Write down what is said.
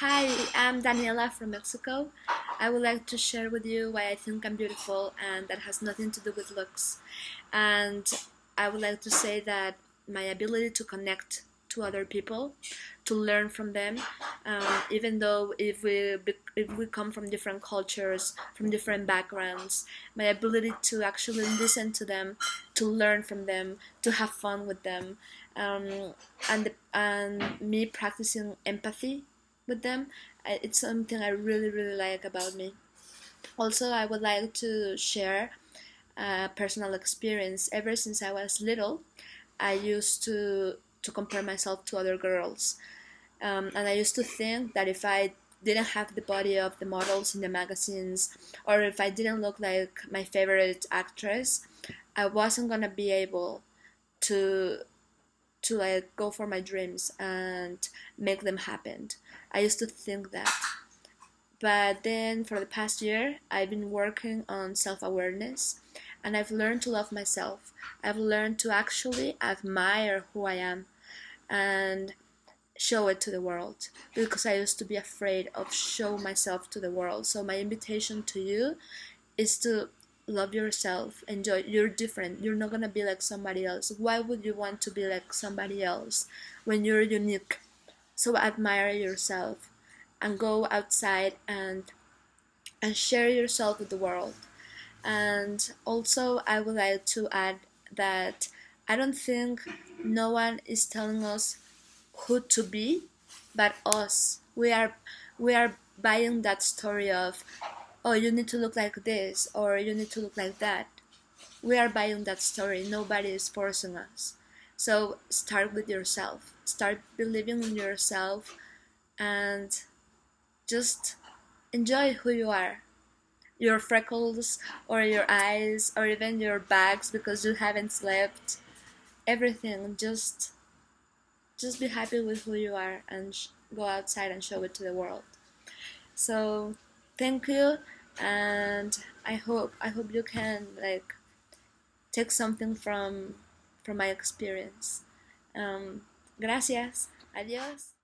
Hi, I'm Daniela from Mexico. I would like to share with you why I think I'm beautiful, and that has nothing to do with looks. And I would like to say that my ability to connect to other people, to learn from them, um, even though if we if we come from different cultures, from different backgrounds, my ability to actually listen to them, to learn from them, to have fun with them, um, and and me practicing empathy with them. It's something I really, really like about me. Also, I would like to share a personal experience. Ever since I was little, I used to to compare myself to other girls, um, and I used to think that if I didn't have the body of the models in the magazines, or if I didn't look like my favorite actress, I wasn't gonna be able to to like go for my dreams and make them happen. I used to think that. But then for the past year, I've been working on self awareness and I've learned to love myself. I've learned to actually admire who I am and show it to the world because I used to be afraid of show myself to the world. So my invitation to you is to love yourself enjoy you're different you're not gonna be like somebody else. Why would you want to be like somebody else when you're unique? So admire yourself and go outside and and share yourself with the world. And also i would like to add that i don't think no one is telling us who to be but us. We are we are buying that story of oh, you need to look like this or you need to look like that. We are buying that story. Nobody is forcing us. So start with yourself. Start believing in yourself and just enjoy who you are. Your freckles or your eyes or even your bags because you haven't slept. Everything just just be happy with who you are and go outside and show it to the world. So, thank you and I hope I hope you can like take something from from my experience. Um, gracias. Adiós.